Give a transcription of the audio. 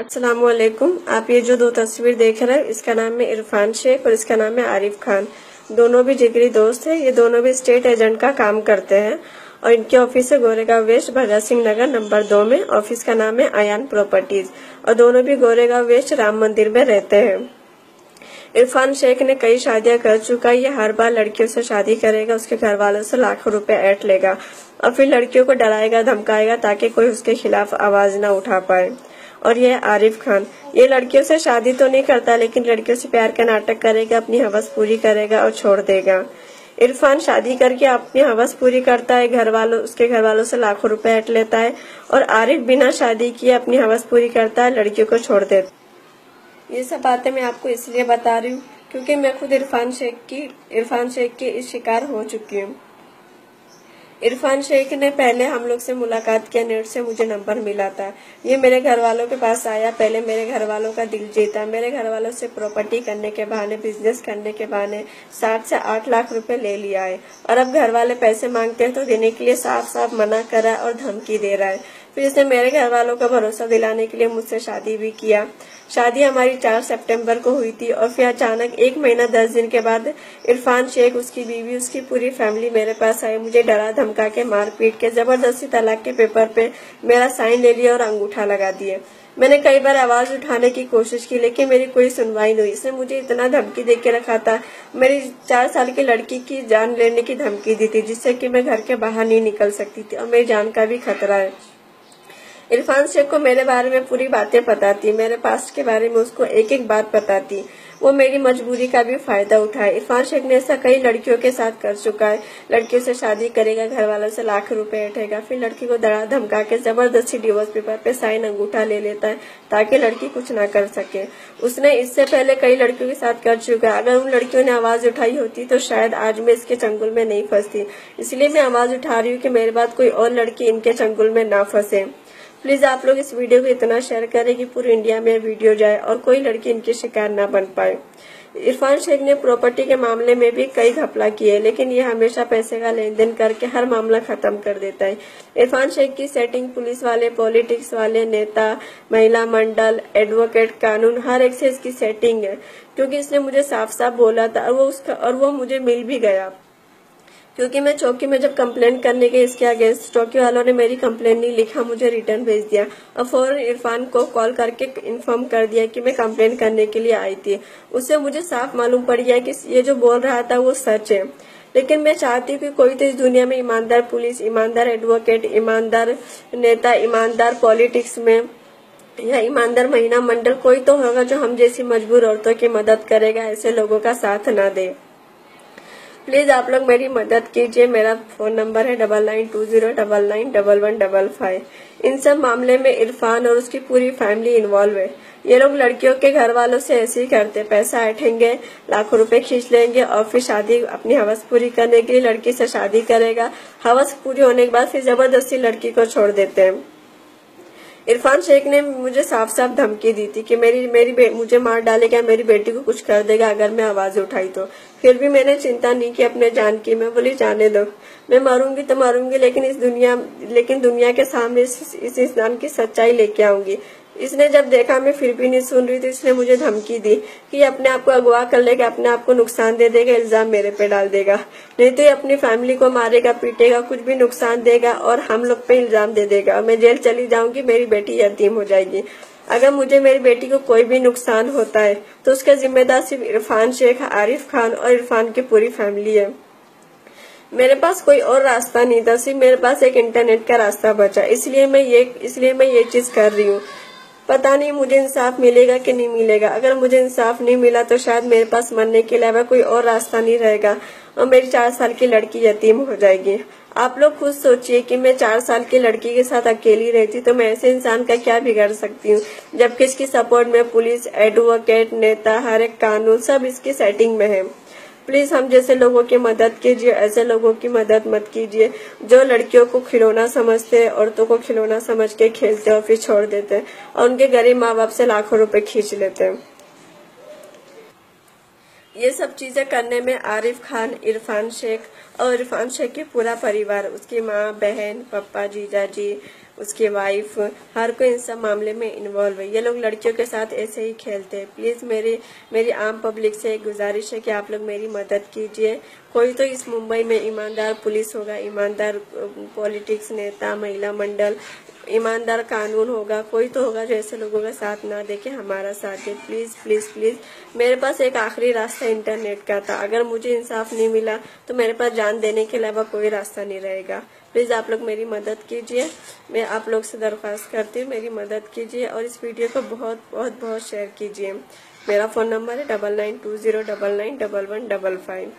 अस्सलाम वालेकुम आप ये जो दो तस्वीर देख रहे हैं, इसका नाम है इरफान शेख और इसका नाम है आरिफ खान। दोनों भी जिगरी दोस्त हैं। ये दोनों भी स्टेट एजेंट का काम करते हैं और इनके ऑफ़िस है गोरेगांव वेस्ट, भगत सिंह नगर नंबर दो में। ऑफ़िस का नाम है आयान प्रॉपर्टीज़ और दोनों भी गोरेगांव वेस्ट, राम मंदिर में रहते हैं। इरफान शेख ने कई शादियाँ कर चुका है। ये हर बार लड़कियों से शादी करेगा, उसके घर वालों से लाखों रुपए ऐट लेगा और फिर लड़कियों को डराएगा, धमकाएगा ताकि कोई उसके खिलाफ आवाज़ न उठा पाए। और यह आरिफ खान। ये लड़कियों से शादी तो नहीं करता, लेकिन लड़कियों से प्यार का नाटक करेगा, अपनी हवस पूरी करेगा और छोड़ देगा। इरफान शादी करके अपनी हवस पूरी करता है घर वालों उसके घर वालों से लाखों रुपए हट लेता है और आरिफ बिना शादी किए अपनी हवस पूरी करता है, लड़कियों को छोड़ देता ये सब बातें मैं आपको इसलिए बता रही हूँ क्योंकि मैं खुद इरफान शेख की, इरफान शेख की इस शिकार हो चुकी हूँ। इरफान शेख ने पहले हम लोग से मुलाकात किया, नेट से मुझे नंबर मिला था। ये मेरे घर वालों के पास आया। पहले मेरे घर वालों का दिल जीता। मेरे घर वालों से प्रॉपर्टी करने के बहाने बिज़नेस करने के बहाने सात से आठ लाख रुपए ले लिया है और अब घर वाले पैसे मांगते हैं तो देने के लिए साफ़ साफ़ मना करा और धमकी दे रहा है। फिर इसने मेरे घर वालों का भरोसा दिलाने के लिए मुझसे शादी भी किया। शादी हमारी चार सितंबर को हुई थी और फिर अचानक एक महीना दस दिन के बाद इरफान शेख, उसकी बीवी, उसकी पूरी फैमिली मेरे पास आई। मुझे डरा धमका के मार पीट के ज़बरदस्ती तलाक के पेपर पे मेरा साइन ले लिया और अंगूठा लगा दिए। मैंने कई बार आवाज़ उठाने की कोशिश की, लेकिन मेरी कोई सुनवाई नहीं। इसने मुझे इतना धमकी दे के रखा था। मेरी चार साल की लड़की की जान लेने की धमकी दी थी, जिससे कि मैं घर के बाहर नहीं निकल सकती थी और मेरी जान का भी खतरा है। इरफान शेख को मेरे बारे में पूरी बातें पता थी मेरे पास्ट के बारे में उसको एक एक बात पता थी वो मेरी मजबूरी का भी फ़ायदा उठाए। इरफान शेख ने ऐसा कई लड़कियों के साथ कर चुका है। लड़कियों से शादी करेगा घर वालों से लाख रुपए उठेगा, फिर लड़की को दड़ा धमका के ज़बरदस्ती डिवोर्स पेपर पे साइन अंगूठा ले लेता है, ताकि लड़की कुछ ना कर सके। उसने इससे पहले कई लड़कियों के साथ कर चुका है। अगर उन लड़कियों ने आवाज़ उठाई होती तो शायद आज मैं इसके चंगुल में नहीं फंसती। इसलिए मैं आवाज़ उठा रही हूँ की मेरे बाद कोई और लड़की इनके चंगुल में न फंसे। प्लीज़ आप लोग इस वीडियो को इतना शेयर करें कि पूरे इंडिया में वीडियो जाए और कोई लड़की इनकी शिकार न बन पाए। इरफान शेख ने प्रॉपर्टी के मामले में भी कई घपला किए, लेकिन ये हमेशा पैसे का लेन देन करके हर मामला खत्म कर देता है। इरफान शेख की सेटिंग पुलिस वाले पॉलिटिक्स वाले, नेता, महिला मंडल एडवोकेट कानून, हर एक से इसकी सेटिंग है। क्योंकि इसने मुझे साफ़ साफ़ बोला था और वो उसका और वो मुझे मिल भी गया। क्योंकि मैं चौकी में जब कंप्लेन करने गई इसके अगेंस्ट चौकी वालों ने मेरी कंप्लेन नहीं लिखा, मुझे रिटर्न भेज दिया। और फ़ौरन इरफान को कॉल करके इन्फॉर्म कर दिया कि मैं कंप्लेन करने के लिए आई थी। उससे मुझे साफ़ मालूम पड़ गया कि ये जो बोल रहा था वो सच है। लेकिन मैं चाहती हूँ कि कोई तो इस दुनिया में ईमानदार पुलिस, ईमानदार एडवोकेट ईमानदार नेता, ईमानदार पॉलिटिक्स में या ईमानदार महिला मंडल कोई तो होगा जो हम जैसी मजबूर औरतों की मदद करेगा, ऐसे लोगों का साथ न दे। प्लीज़ आप लोग मेरी मदद कीजिए, मेरा फ़ोन नंबर है double nine two zero double nine double one double five इन सब मामले में इरफान और उसकी पूरी फैमिली इन्वॉल्व है। ये लोग लड़कियों के घर वालों से ऐसे ही करते पैसा ऐठेंगे, लाखों रुपए खींच लेंगे और फिर शादी, अपनी हवस पूरी करने के लिए लड़की से शादी करेगा। हवस पूरी होने के बाद फिर ज़बरदस्ती लड़की को छोड़ देते हैं। इरफान शेख ने मुझे साफ़ साफ़ धमकी दी थी कि मेरी मेरी मुझे मार डालेगा मेरी बेटी को कुछ कर देगा अगर मैं आवाज़ उठाई तो। फिर भी मैंने चिंता नहीं की अपने जान की। मैं बोली जाने दो। मैं मरूँगी तो मरूँगी लेकिन इस दुनिया लेकिन दुनिया के सामने इस, इस इंसान की सच्चाई लेके आऊँगी। इसने जब देखा, मैं फिर भी नहीं सुन रही तो इसने मुझे धमकी दी कि अपने आप को अगवा कर लेगा, अपने आप को नुकसान दे देगा, इल्ज़ाम मेरे पे डाल देगा। नहीं तो ये अपनी फैमिली को मारेगा, पीटेगा, कुछ भी नुकसान देगा और हम लोग पे इल्ज़ाम दे देगा। मैं जेल चली जाऊँगी, मेरी बेटी यतीम हो जाएगी। अगर मुझे मेरी बेटी को कोई भी नुकसान होता है तो उसका जिम्मेदार सिर्फ़ इरफान शेख, आरिफ खान और इरफान की पूरी फैमिली है। मेरे पास कोई और रास्ता नहीं था, सिर्फ़ मेरे पास एक इंटरनेट का रास्ता बचा। इसलिए मैं ये, इसलिए मैं ये चीज़ कर रही हूँ। पता नहीं मुझे इंसाफ मिलेगा कि नहीं मिलेगा। अगर मुझे इंसाफ नहीं मिला तो शायद मेरे पास मरने के अलावा कोई और रास्ता नहीं रहेगा और मेरी चार साल की लड़की यतीम हो जाएगी। आप लोग खुद सोचिए कि मैं चार साल की लड़की के साथ अकेली रहती तो मैं ऐसे इंसान का क्या बिगाड़ सकती हूँ? जबकि इसकी सपोर्ट में पुलिस एडवोकेट नेता, हर एक कानून सब इसकी सेटिंग में है। प्लीज़ हम जैसे लोगों की मदद कीजिए, ऐसे लोगों की मदद मत कीजिए, जो लड़कियों को खिलौना समझते हैं, औरतों को खिलौना समझ के खेलते और फिर छोड़ देते हैं और उनके गरीब माँ बाप से लाखों रुपए खींच लेते हैं। ये सब चीज़ें करने में आरिफ खान, इरफान शेख और इरफान शेख के पूरा परिवार, उसकी माँ, बहन, पप्पा जीजा जी उसकी वाइफ हर कोई इन सब मामले में इन्वॉल्व है। ये लोग लड़कियों के साथ ऐसे ही खेलते हैं। प्लीज़ मेरी मेरी आम पब्लिक से एक गुजारिश है कि आप लोग मेरी मदद कीजिए। कोई तो इस मुंबई में ईमानदार पुलिस होगा, ईमानदार पॉलिटिक्स नेता, महिला मंडल, ईमानदार कानून होगा, कोई तो होगा जो ऐसे लोगों का साथ ना देके हमारा साथ दे। प्लीज़ प्लीज़ प्लीज़ मेरे पास एक आखिरी रास्ता इंटरनेट का था। अगर मुझे इंसाफ नहीं मिला तो मेरे पास जान देने के अलावा कोई रास्ता नहीं रहेगा। प्लीज़ आप लोग मेरी मदद कीजिए। मैं आप लोग से दरख्वास्त करती हूँ, मेरी मदद कीजिए और इस वीडियो को बहुत बहुत बहुत शेयर कीजिए। मेरा फ़ोन नंबर है double nine two zero double nine double one double five